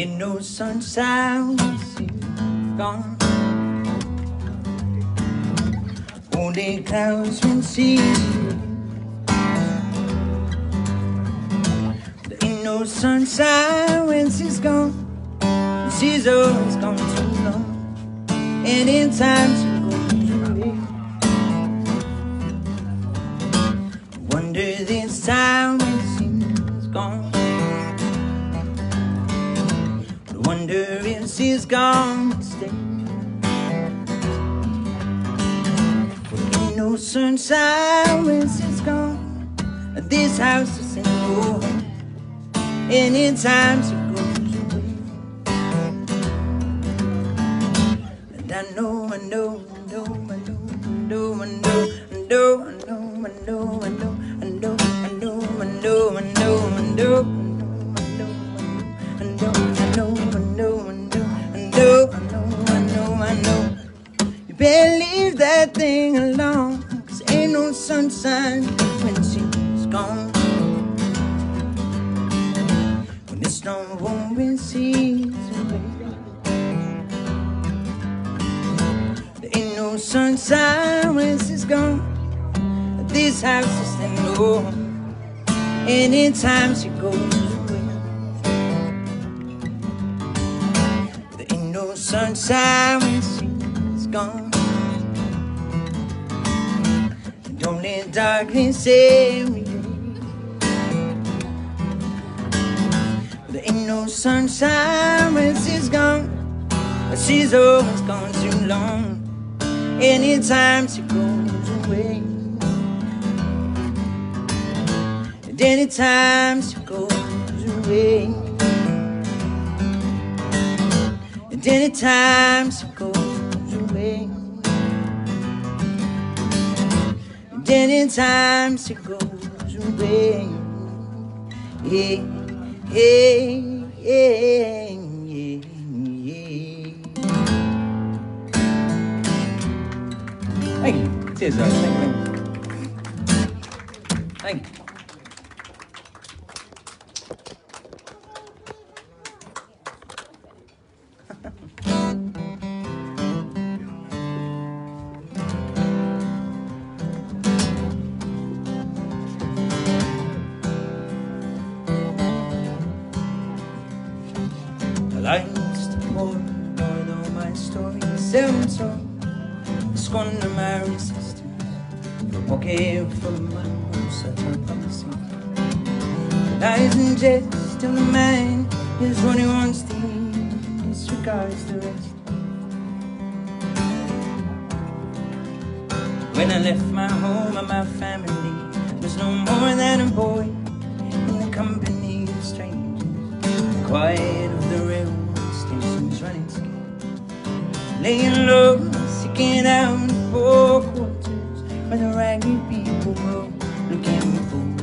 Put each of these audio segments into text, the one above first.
Ain't no sunshine she's gone. Only clouds when she's There ain't no sunshine when she's gone. She's always gone too long. And in time gone stay. Ain't no sunshine when she's gone. This house is in no home. Anytime she goes no sunshine when she's gone. When the storm won't when she's away. There ain't no sunshine when she's gone. This house is in no home. Anytime she goes away. There ain't no sunshine when she's gone. And darkness every day. There ain't no sunshine when she's gone. But she's always gone too long. Anytime she goes away. And anytime she goes away. And anytime she And time she goes away. Yeah, yeah, yeah, yeah, yeah. Thank you. Cheers, guys. Thank you. Thank you. Walking from my from the sea Lies and jest till the man is what he wants to eat disregards the rest. When I left my home and my family was no more than a boy in the company of strangers. The quiet of the railway stations running scared. Laying low, seeking out when the ragged people grow, look at me fool.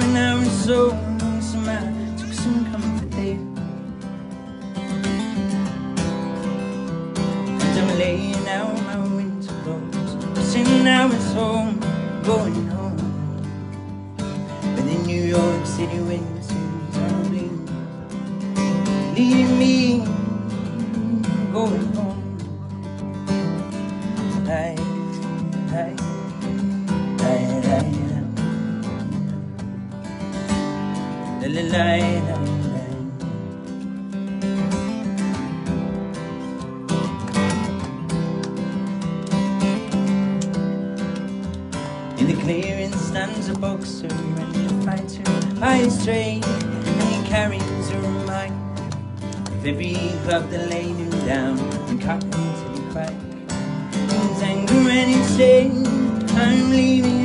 an errand so In the clearing stands a boxer and a fighter by his trade, and he carries a reminder of every club that laid him down and cut him till the cried. means anger and insane. I'm leaving,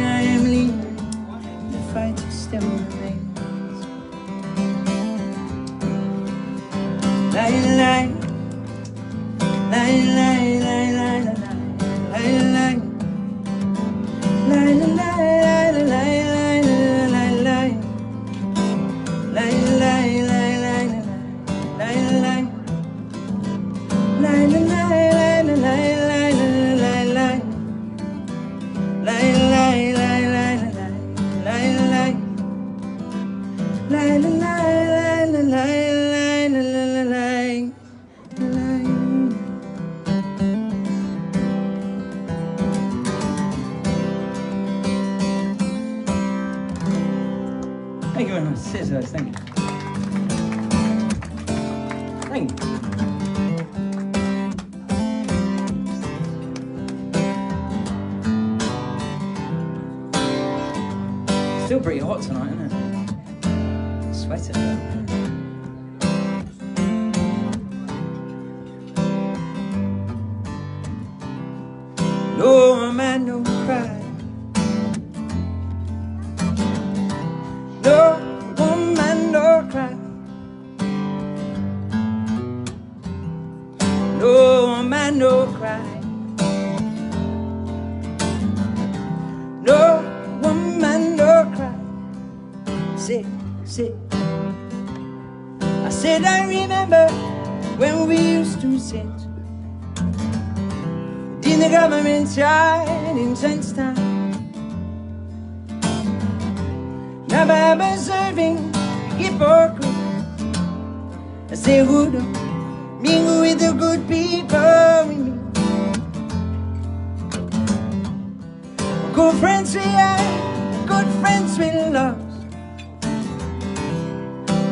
sense. In the government's an intense time. Now by observing hypocrite, seguro, mingle with the good people we. Good friends we had, good friends we lost.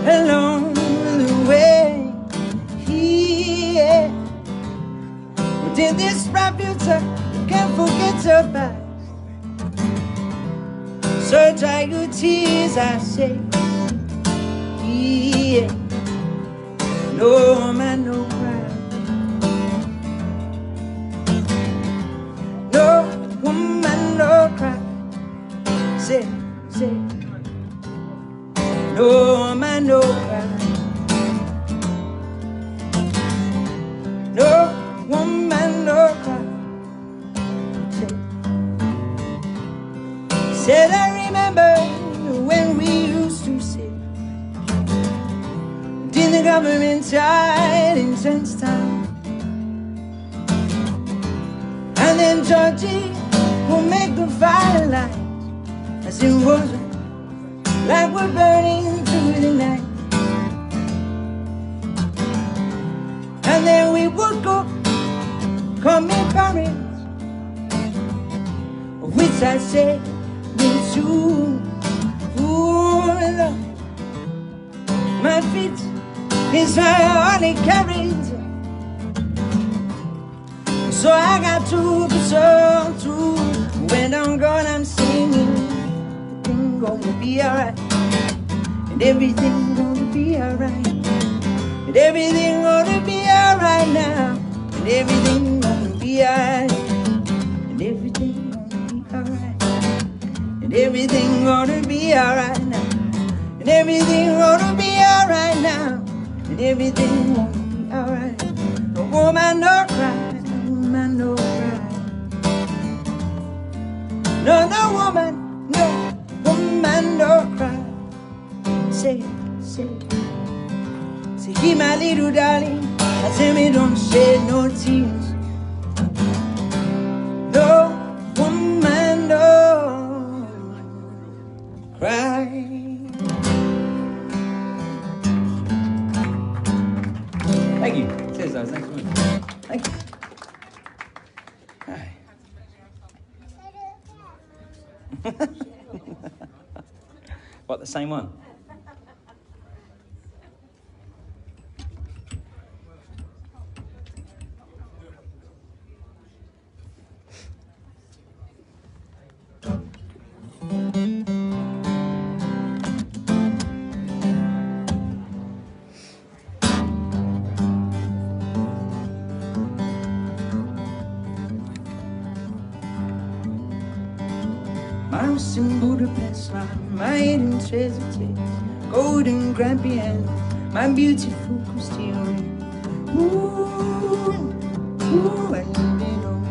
Alone. Yeah. But in this bright future, can't forget your past. So dry your tears, I say. Yeah. No man. No as it was like we're burning through the night. And then we would go commit parents, which I say means you. Ooh, Lord, my feet is my only carriage. So I got to pursue through. When I'm gone, I'm singing. Gonna be alright. And everything gonna be alright. And everything gonna be alright now. And everything gonna be alright. And everything gonna be alright. And everything gonna be alright now. And everything gonna be alright now. And everything gonna be alright. No woman, no cry. No woman, no cry. No, no woman, woman, no cry. Say, say, say, he my little darling. I tell me don't shed no tears. time on. Budapest, my, my hidden treasure chest, golden grand piano, my beautiful Christian. Ooh, ooh, I need it all.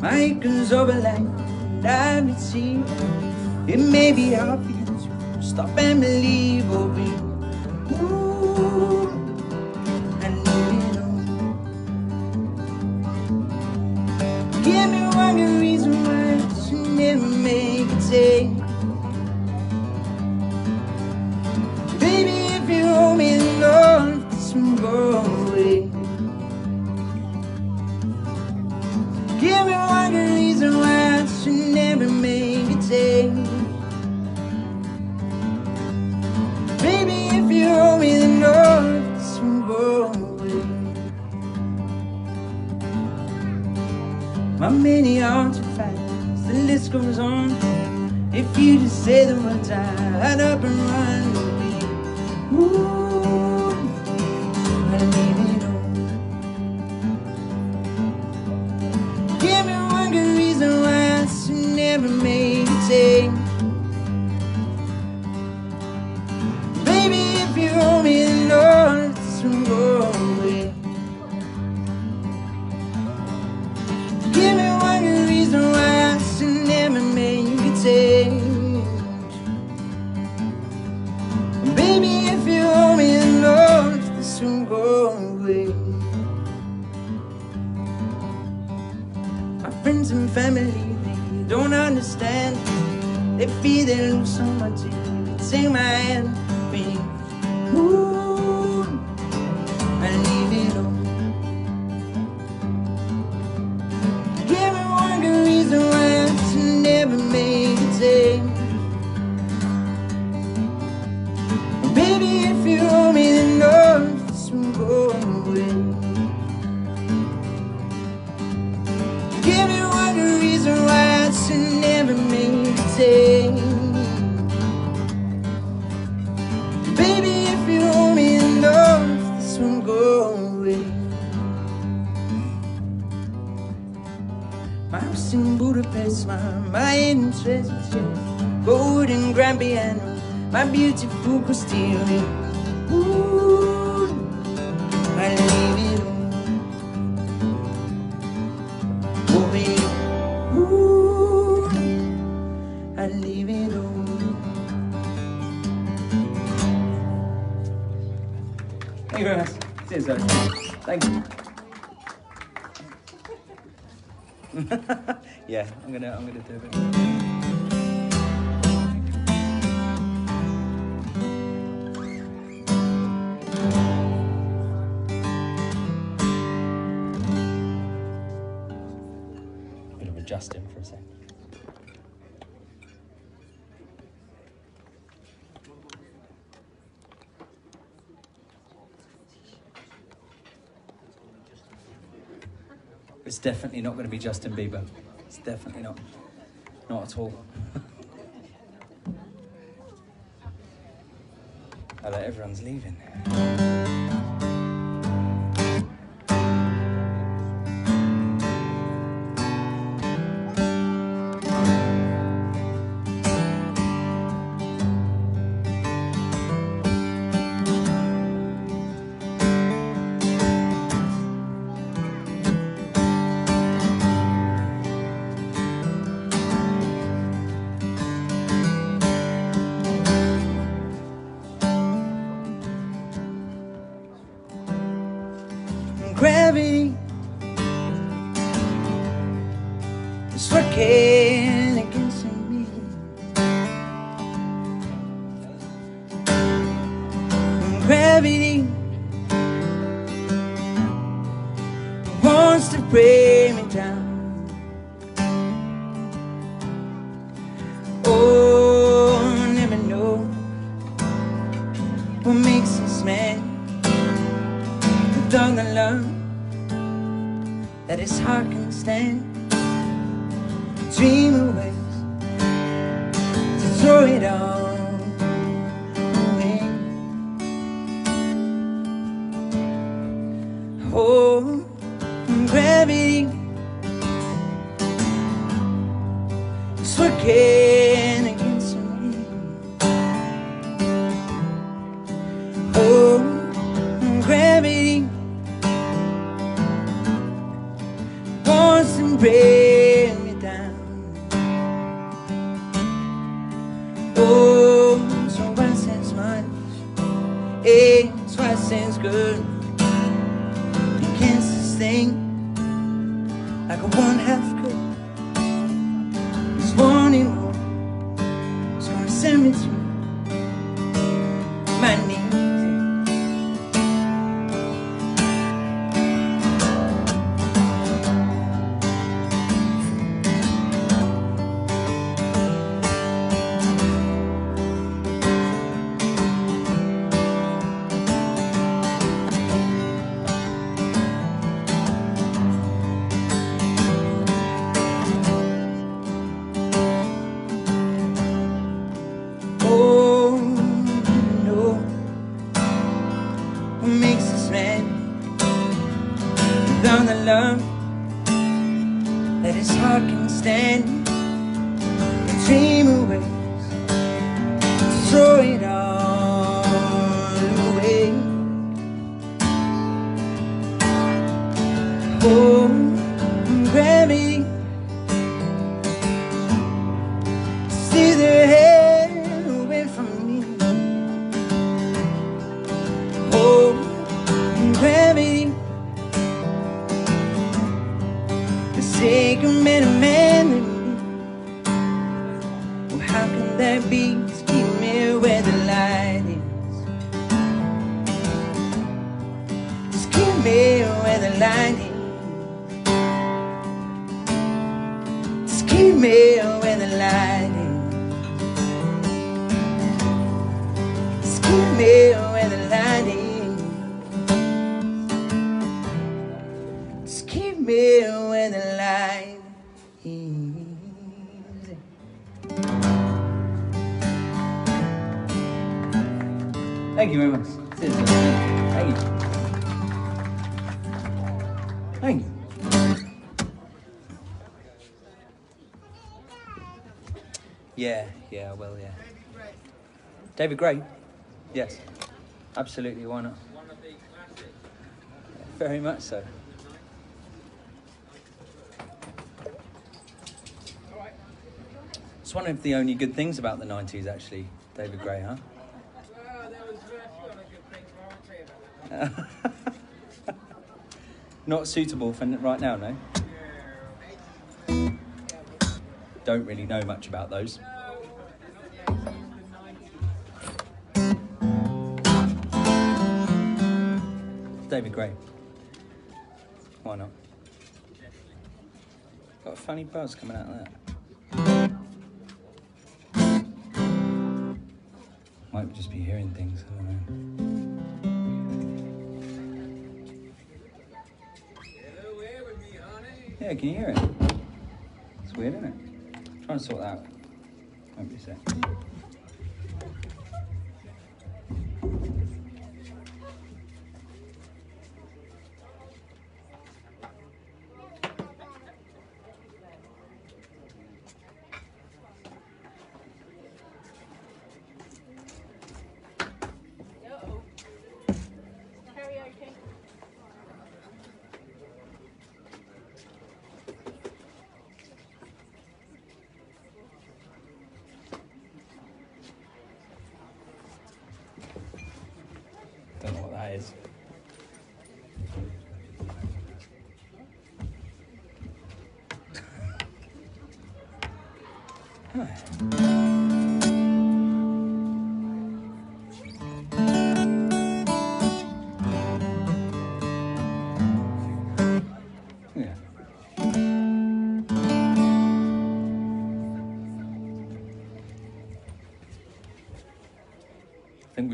My icons of a and I'm. It may be hard for a sec. It's definitely not going to be Justin Bieber. It's definitely not. Not at all. Hello, everyone's leaving. it all. David Gray? Yes. Absolutely, why not? Very much so. It's one of the only good things about the 90s, actually, David Gray, huh? Not suitable for right now, no? Don't really know much about those. David Gray. Why not? Got a funny buzz coming out of that. Might just be hearing things. I don't know. Yeah, can you hear it? It's weird, isn't it? I'm Trying to sort that out. Won't be a.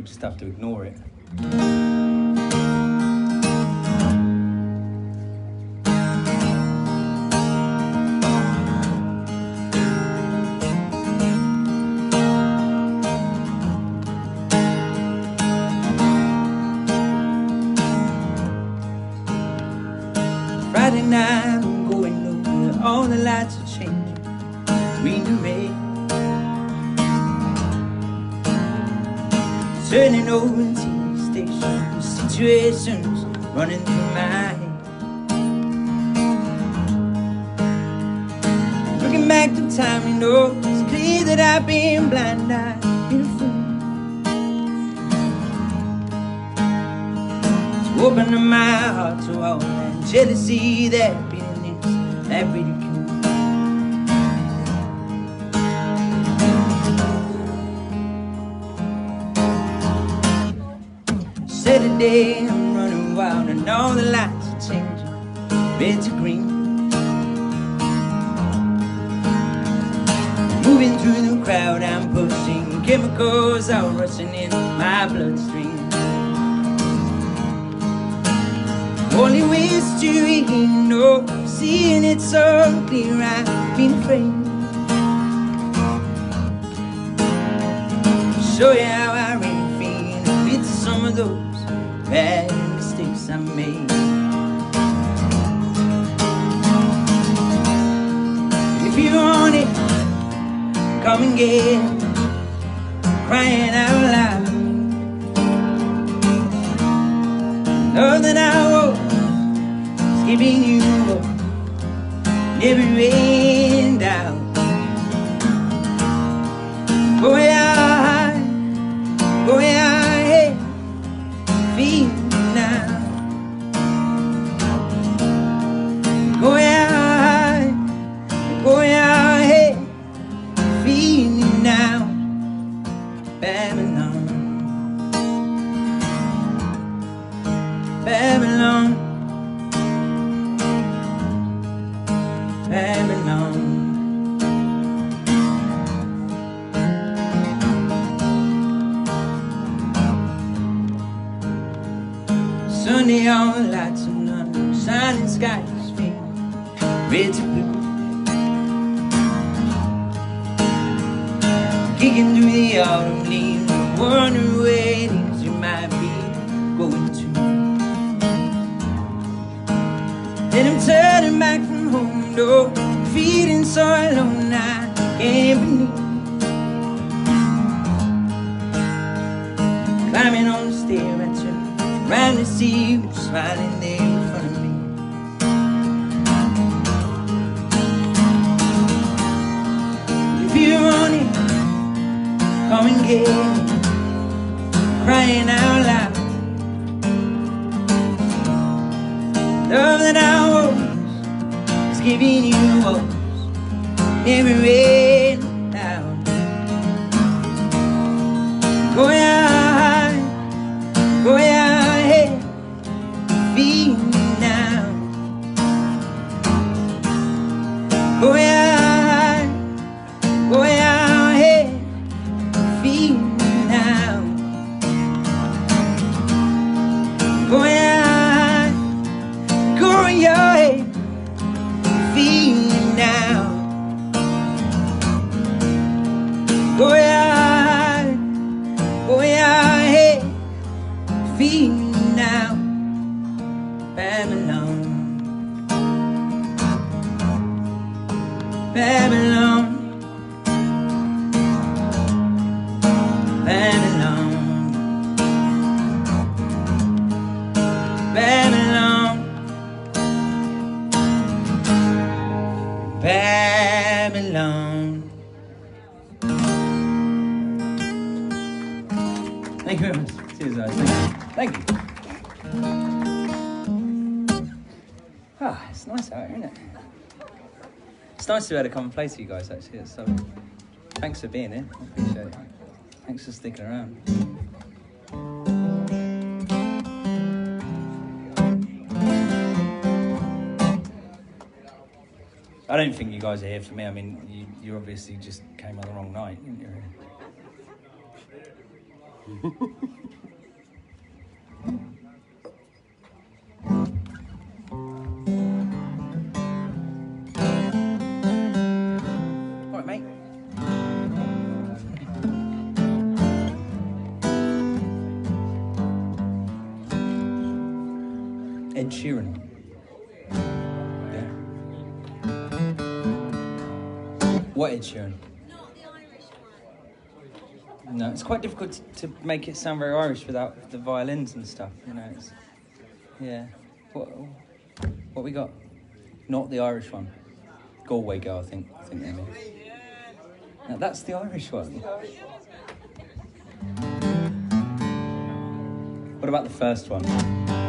we just have to ignore it. Friday night, I'm going nowhere. All the lights are changing. green to red. Turning over TV stations, situations running through my head. Looking back to time, you know, it's clear that I've been blind, I've been a fool. So open up my heart to all that jealousy, that bitterness, that ridicule. Saturday, I'm running wild and all the lights are changing red to green. Moving through the crowd, I'm pushing chemicals are rushing in my bloodstream. Only ways to ignore, seeing it so clear, I've been afraid. Show you how I really feel with some of those bad mistakes I made. If you want it, come and get it. Crying out loud. Love that I was is giving you never rain nice to be able to come and play to you guys, actually. It's so, thanks for being here. I appreciate it. Thanks for sticking around. I don't think you guys are here for me. I mean, you, you obviously just came on the wrong night, didn't you? right. Ed Sheeran. Yeah. What Ed Sheeran? Not the Irish one. No, it's quite difficult to, to make it sound very Irish without the violins and stuff. You know, it's, yeah. What what we got? Not the Irish one. Galway girl, I think. I think they mean. No, that's the Irish one. What about the first one?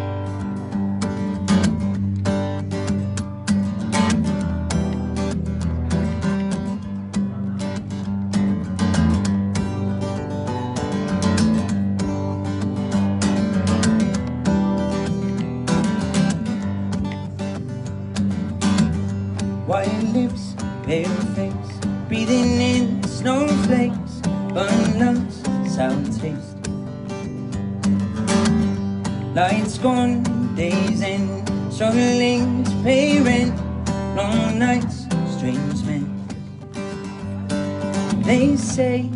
They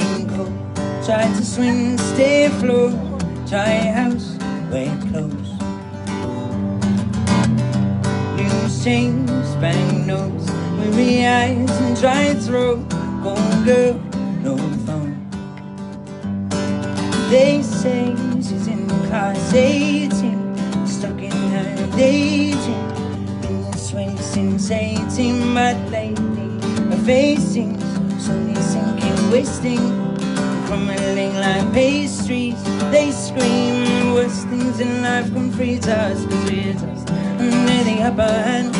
raincoat. Try to swim, stay afloat. Try a house, wear clothes. Loose chains, bang notes. Weary eyes and dry throat. Cold girl, no phone. They say she's in class 18, stuck in her daydream. Been this way since 18, but lately her face seems wasting, crumbling like pastries. They scream worst things in life come free to us, cause we're just under the upper hand.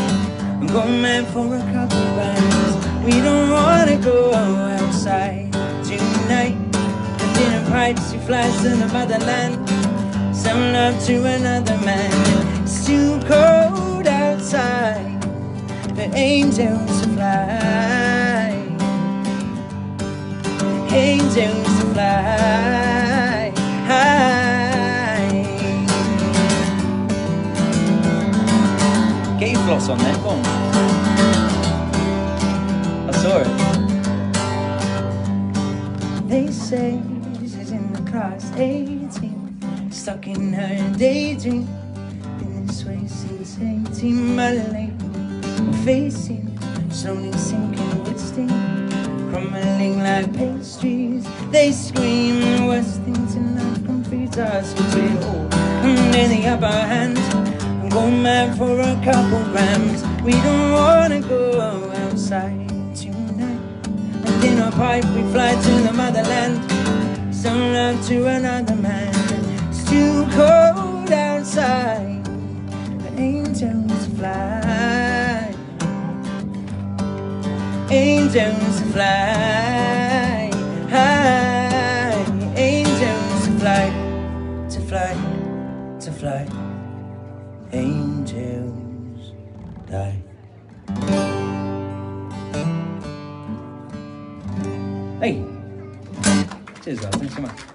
I'm going mad for a couple bands. We don't wanna go outside tonight. The dinner pipes, she flies to the motherland. Some love to another man. It's too cold outside The angels fly. Angels fly high. Get your floss on there, go on. I saw it. They say she's in the class 18, stuck in her daydream. Been this way since 18, but lately her They scream the worst things in life to us, cause we hold under the upper hand. I'm going mad for a couple grams. We don't wanna go outside tonight. And in a pipe we fly to the motherland. Some love to another man. It's too cold outside. The angels fly. Angels fly Cheers, guys.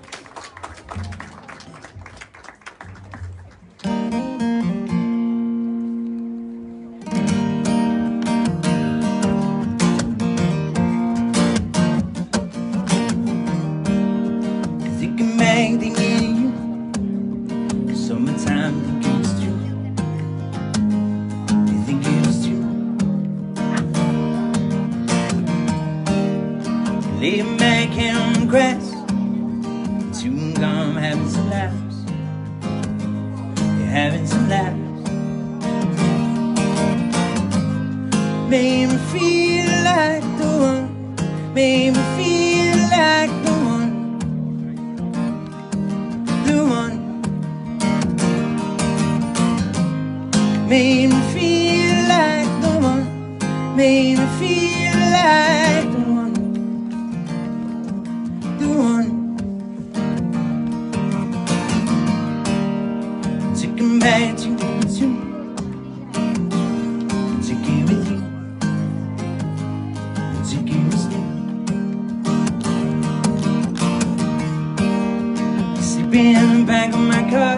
Didn't pack up my car.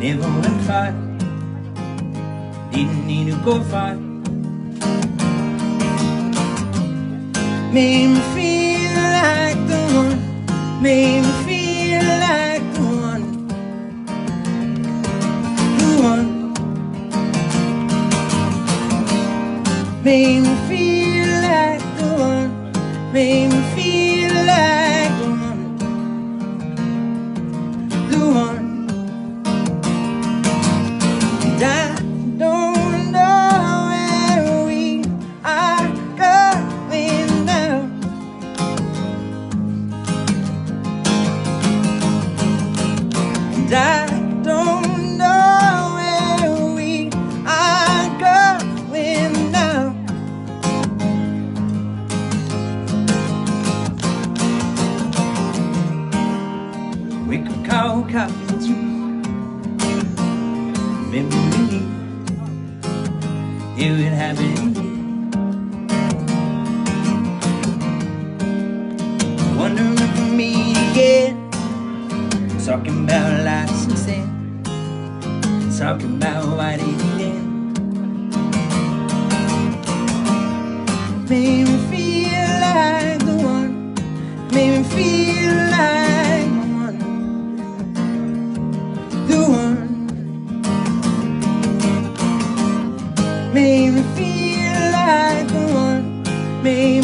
Never went far. Didn't need to go far. Made me feel like the one. Made me feel like the one. The one. Made me feel like the one. Made me feel Made me feel like the one. Made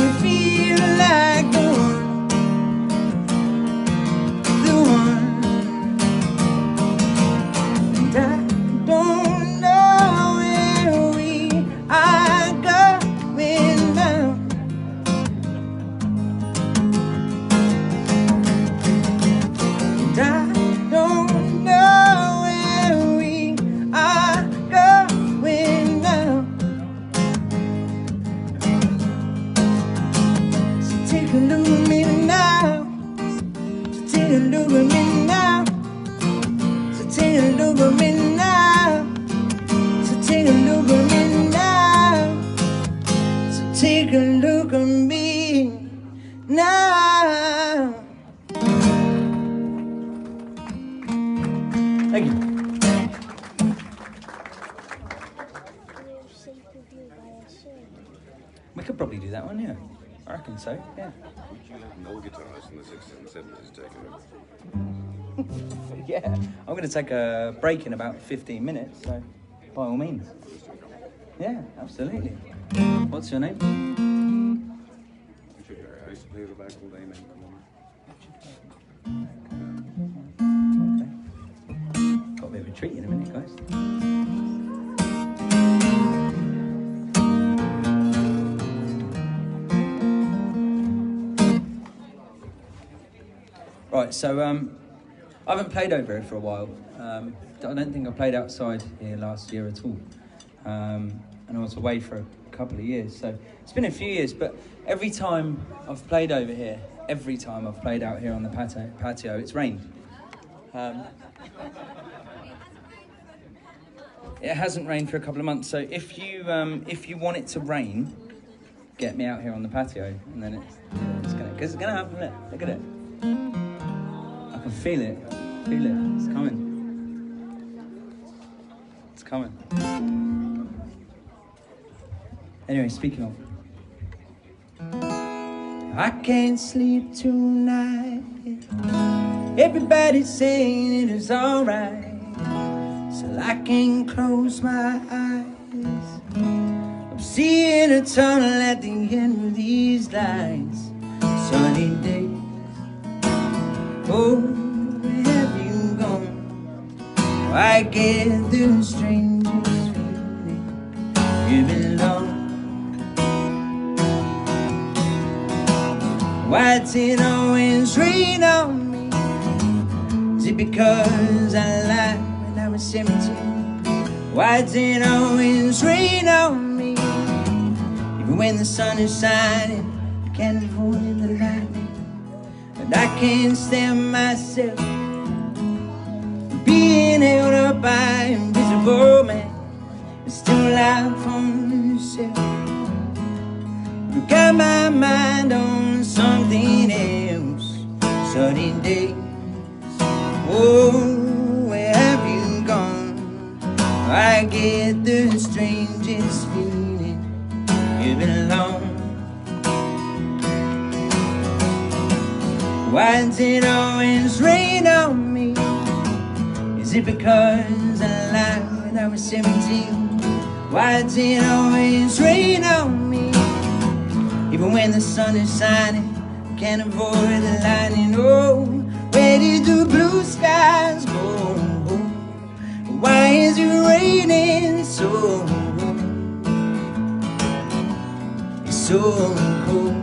To take a break in about 15 minutes, so by all means. Yeah, absolutely. What's your name? Got a bit of a treat in a minute, guys. Right, so um, I haven't played over here for a while. Um, I don't think I played outside here last year at all. Um, and I was away for a couple of years. So it's been a few years, but every time I've played over here, every time I've played out here on the patio, patio it's rained. Um, it hasn't rained for a couple of months, so if you um, if you want it to rain, get me out here on the patio, and then it's, it's gonna because it's gonna happen. Look, look at it. I can feel it. Feel it. It's coming. Coming. Anyway, speaking of. I can't sleep tonight. Everybody's saying it is alright. So I can close my eyes. I'm seeing a tunnel at the end of these lights. Sunny days. Oh, I get the strangest feeling you belong. Why it always rain on me? Is it because I lied when I was 17? Why it always rain on me? Even when the sun is shining, I can't avoid the lightning. But I can't stand myself been held up by invisible man. It's too loud for myself You got my mind on something else. Sunny days. Oh, where have you gone? I get the strangest feeling. You've belong Why does it always rain on me? Is it because I lied when I was 17? Why does it always rain on me? Even when the sun is shining, can't avoid the lightning. Oh, where did the blue skies go? Why is it raining so? It's so cold.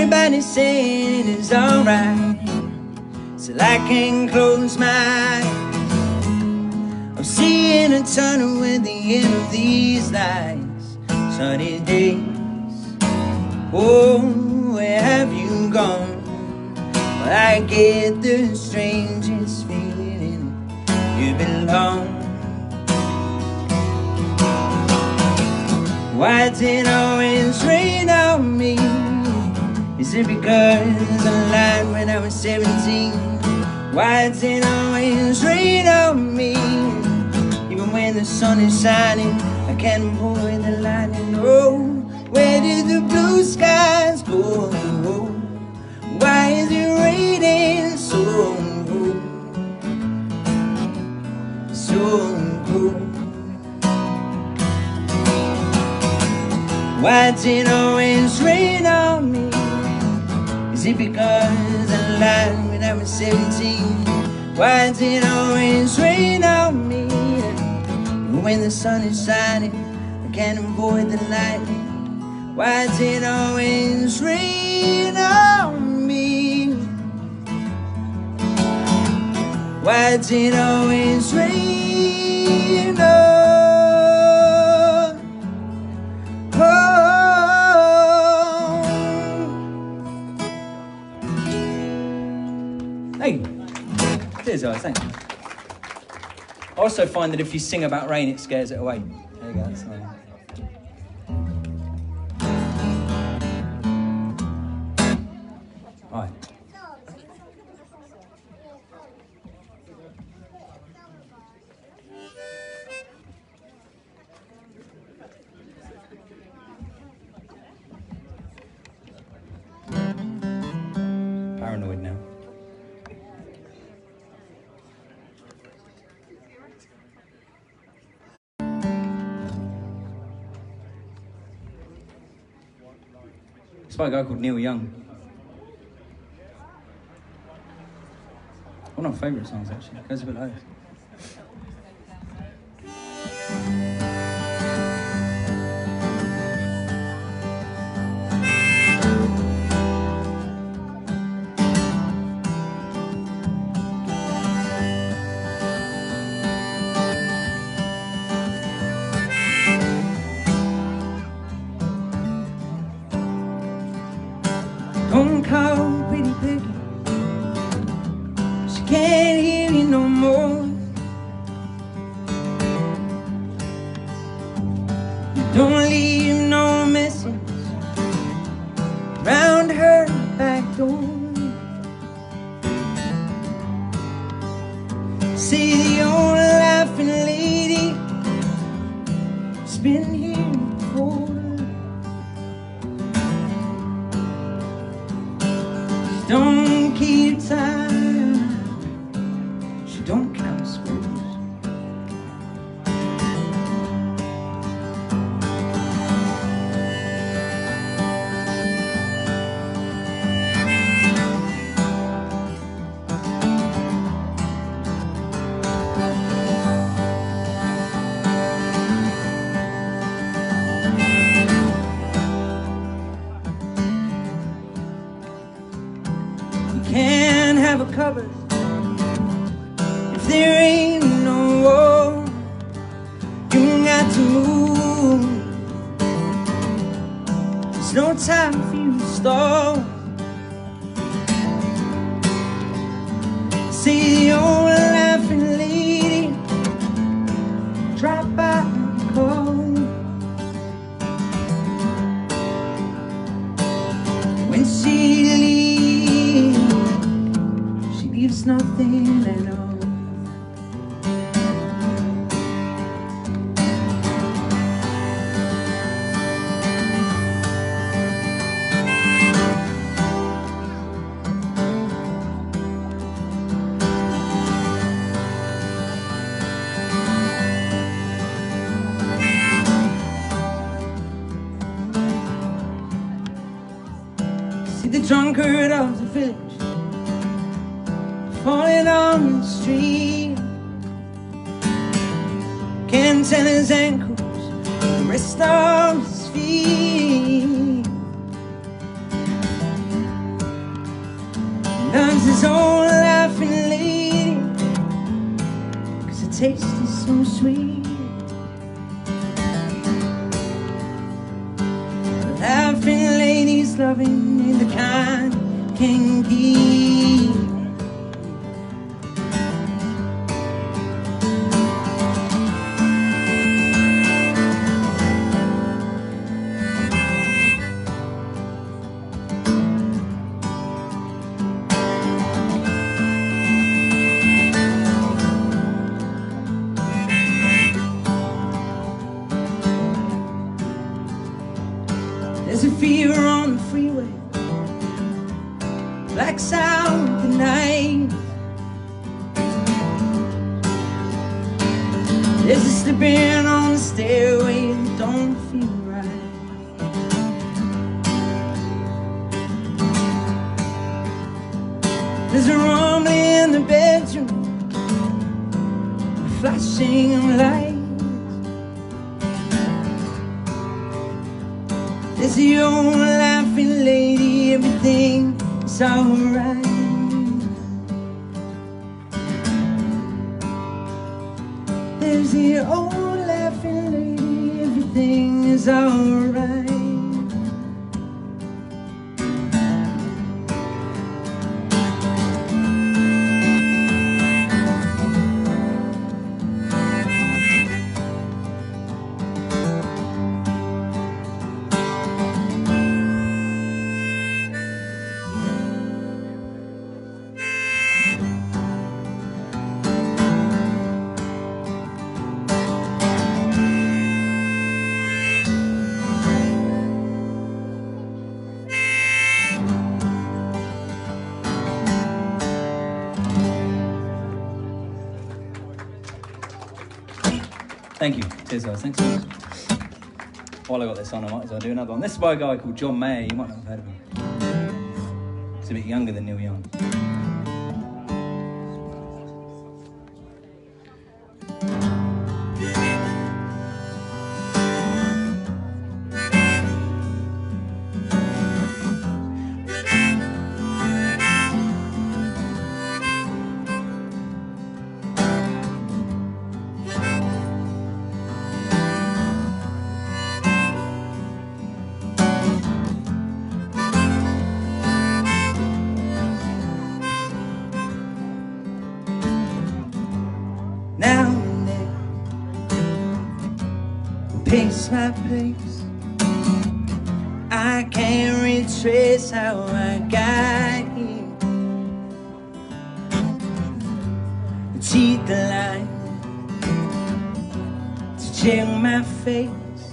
Everybody's saying it's alright. so I can close my eyes. I'm seeing a tunnel at the end of these lights. Sunny days. Oh, where have you gone? Well, I get the strangest feeling you belong. Why does it always rain on me? Is it because I lied when I was 17? Why does it always rain on me? Even when the sun is shining, I can't avoid the lightning. Oh, where did the blue skies go? Why is it raining so so cold? Why does it always rain on me? It because I lied when I was 17? Why does it always rain on me? When the sun is shining, I can't avoid the lightning. Why does it always rain on me? Why does it always rain on? Thank Guys. Thank. I also find that if you sing about rain, it scares it away. There you go. By a guy called Neil Young. One of my favourite songs actually. Goes a bit like There's a rumbling in the bedroom, flashing lights. There's the old laughing lady, everything is alright. There's the old laughing lady, everything is alright. Much. While I got this on, I might as well do another one. This is by a guy called John Mayer. You might not have heard of him. He's a bit younger than Neil Young. Pace my place. I can't retrace how I got here. Cheat the line to check my face.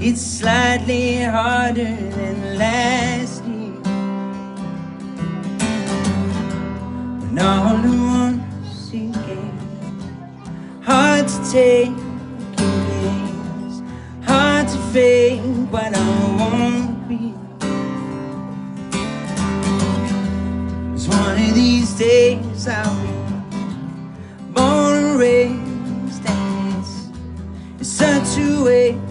It's slightly harder than last year. When all at once it gets hard to take fake what I won't be. Cause one of these days I'll be born and raised such a waste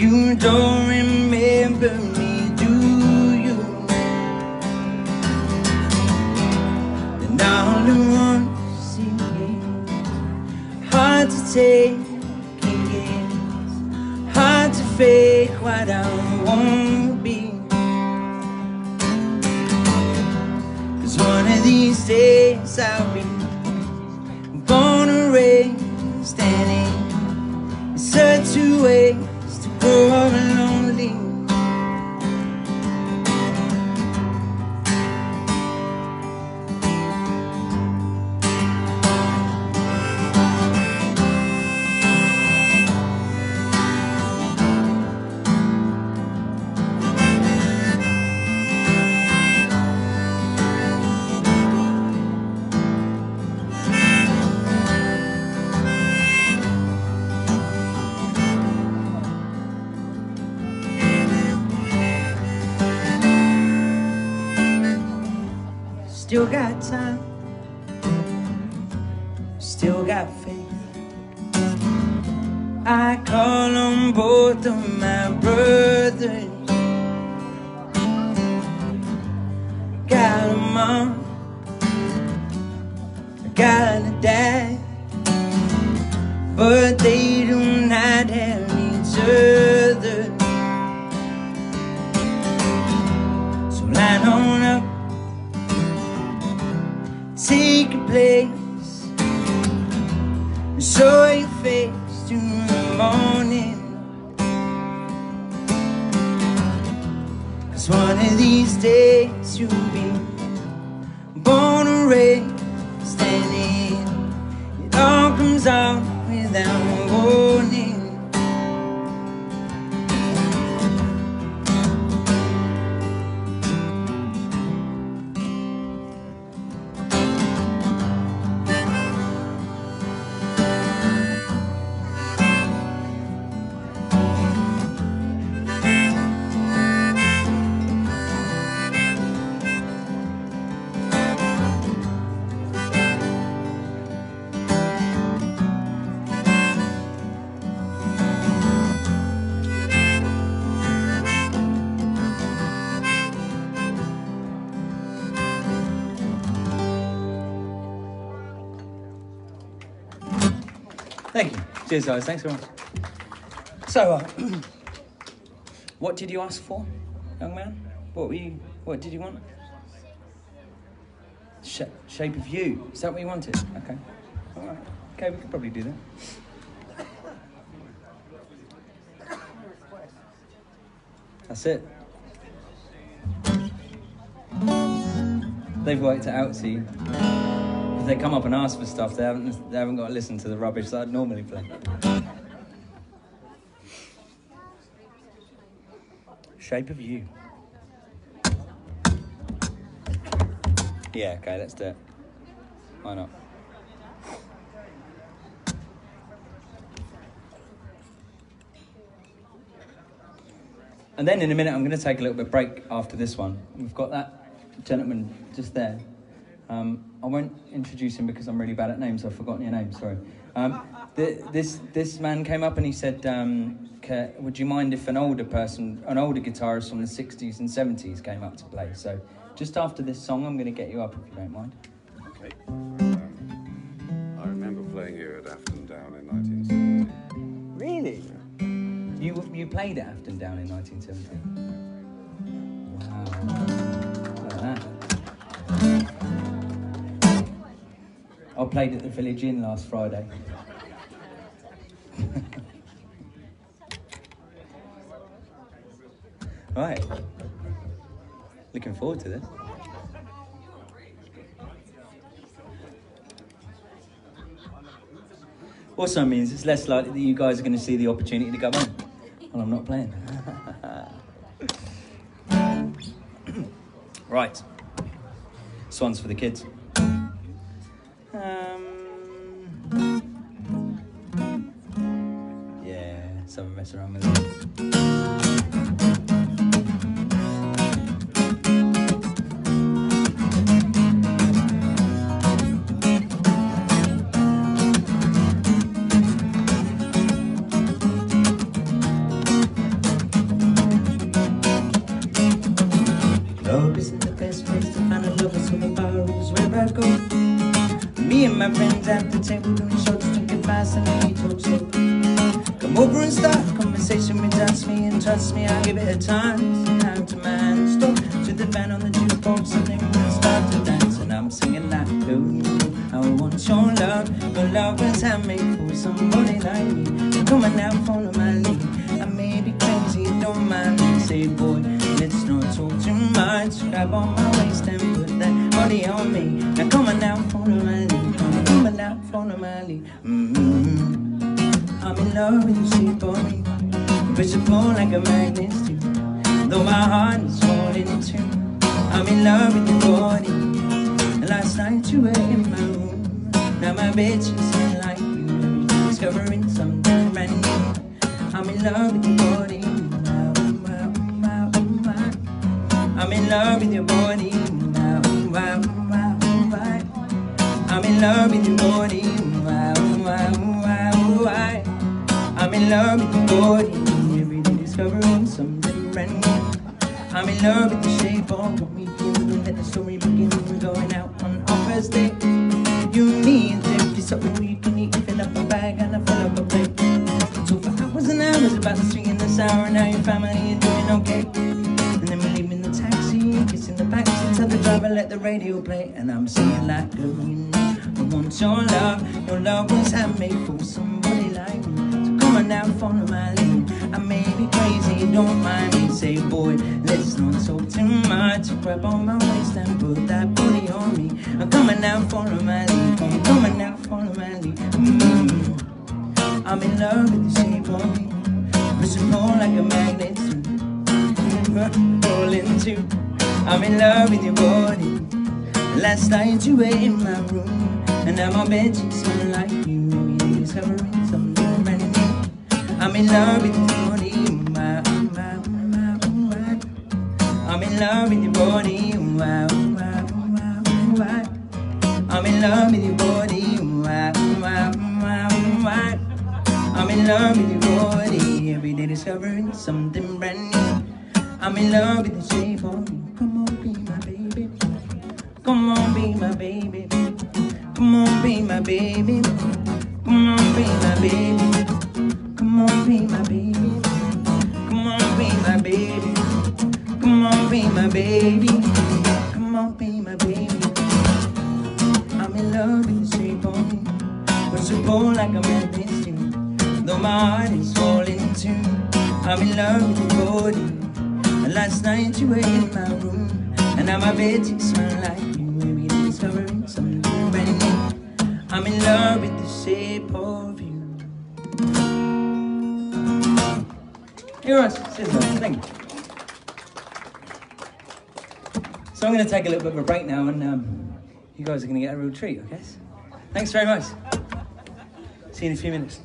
You don't remember me, do you? And all the ones singing, hard to take it, hard to fake what I won't be. Cause one of these days these days you'll be born and raised Cheers, guys. Thanks very much. So, uh, what did you ask for, young man? What were you? What did you want? Sh- shape of you. Is that what you wanted? Okay. All right. Okay, we could probably do that. That's it. They've worked it out, see. They come up and ask for stuff, they haven't, they haven't got to listen to the rubbish that I'd normally play. Shape of you. Yeah, okay, let's do it. Why not? And then in a minute, I'm going to take a little bit break after this one. We've got that gentleman just there. Um, I won't introduce him because I'm really bad at names. I've forgotten your name. Sorry. Um, th- this this man came up and he said, um, "Ca- "Would you mind if an older person, an older guitarist from the '60s and '70s, came up to play?" So, just after this song, I'm going to get you up if you don't mind. Okay. Um, I remember playing here at Afton Down in 1970. Really? You you played at Afton Down in 1970. I played at the Village Inn last Friday. right. Looking forward to this. Also means it's less likely that you guys are going to see the opportunity to go on Well, I'm not playing. right. One's for the kids. Me and my friends at the table doing shots, drinking fast and we talk slow. Come over and start a conversation, with dance me and trust me, I'll give it a chance. Time to man, stop to the band on the jukebox and then we start to dance. And I'm singing like, oh, you know, I want your love, your love is handmade for somebody like me. Come on now, follow my lead. I may be crazy, don't mind me, say boy, let's not talk too much. Grab on my waist and put that body on me. Mm -hmm. I'm in love with you, shape for me. But pull like a magnet too. Though my heart is falling into. two. I'm in love with your body. Last night you were in my room. Now my bed sheets like you. Discovering something. her last night you were in my room And now my bed sheets smell like you Discovering something brand new. I'm in love with you. little treat, okay? Thanks very much. See you in a few minutes.